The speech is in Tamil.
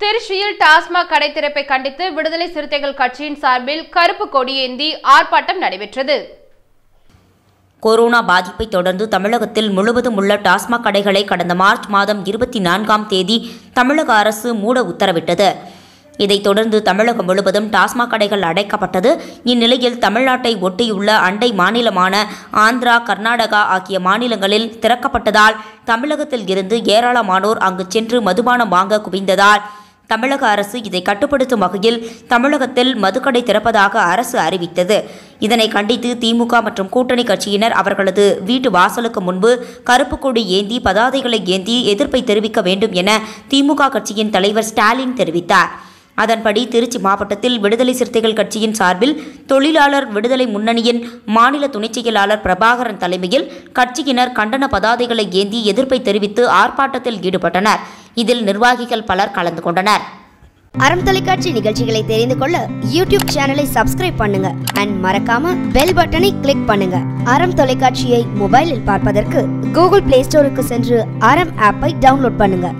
திருச்சியில் டாஸ்மாக் கடை திறப்பை கண்டித்து விடுதலை சிறுத்தைகள் கட்சியின் சார்பில் கருப்பு கொடியேந்தி ஆர்ப்பாட்டம் நடைபெற்றது. கொரோனா பாதிப்பை தொடர்ந்து தமிழகத்தில் முழுவதும் உள்ள டாஸ்மாக் கடைகளை கடந்த மார்ச் மாதம் இருபத்தி நான்காம் தேதி தமிழக அரசு மூட உத்தரவிட்டது. இதைத் தொடர்ந்து தமிழகம் முழுவதும் டாஸ்மாக் கடைகள் அடைக்கப்பட்டது. இந்நிலையில் தமிழ்நாட்டை ஒட்டியுள்ள அண்டை மாநிலமான ஆந்திரா கர்நாடகா ஆகிய மாநிலங்களில் திறக்கப்பட்டதால் தமிழகத்தில் இருந்து ஏராளமானோர் அங்கு சென்று மதுபானம் வாங்க குவிந்ததால் தமிழக அரசு இதை கட்டுப்படுத்தும் வகையில் தமிழகத்தில் மதுக்கடை திறப்பதாக அரசு அறிவித்தது. இதனை கண்டித்து திமுக மற்றும் கூட்டணி கட்சியினர் அவர்களது வீட்டு வாசலுக்கு முன்பு கருப்பு கொடி ஏந்தி பதாதைகளை ஏந்தி எதிர்ப்பை தெரிவிக்க வேண்டும் என திமுக கட்சியின் தலைவர் ஸ்டாலின் தெரிவித்தார். அதன்படி திருச்சி மாவட்டத்தில் விடுதலை சிறுத்தைகள் கட்சியின் சார்பில் தொழிலாளர் விடுதலை முன்னணியின் மாநில துணைச் செயலாளர் பிரபாகரன் தலைமையில் கட்சியினர் கண்டன பதாதைகளை ஏந்தி எதிர்ப்பை தெரிவித்து ஆர்ப்பாட்டத்தில் ஈடுபட்டனர். இதில் நிர்வாகிகள் பலர் கலந்து கொண்டனர். அறம் தொலைக்காட்சி நிகழ்ச்சிகளை தெரிந்து கொள்ள யூடியூப் சேனலை சப்ஸ்கிரைப் பண்ணுங்க. அண்ட் மறக்காம பெல் பட்டனை கிளிக் பண்ணுங்க. அறம் தொலைக்காட்சியை மொபைலில் பார்ப்பதற்கு கூகுள் பிளே ஸ்டோருக்கு சென்று அறம் ஆப்பை டவுன்லோட் பண்ணுங்க.